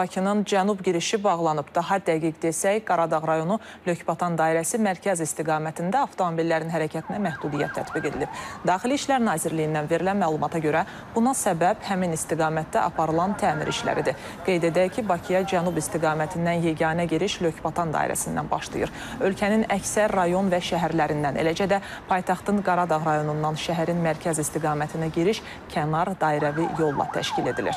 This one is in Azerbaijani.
Bakının cənub girişi bağlanıb. Daha dəqiq desək, Qaradağ rayonu Lökbatan dairəsi mərkəz istiqamətində avtomobillərin hərəkətinə məhdudiyyət tətbiq edilib. Daxili İşlər Nazirliyindən verilən məlumata görə buna səbəb həmin istiqamətdə aparılan təmir işləridir. Qeyd edək ki, Bakıya cənub istiqamətindən yeganə giriş Lökbatan dairəsindən başlayır. Ölkənin əksər rayon və şəhərlərindən, eləcə də paytaxtın Qaradağ rayonundan şəhərin mərkəz istiqamətinə giriş kənar dairəvi yolla təşkil edilir.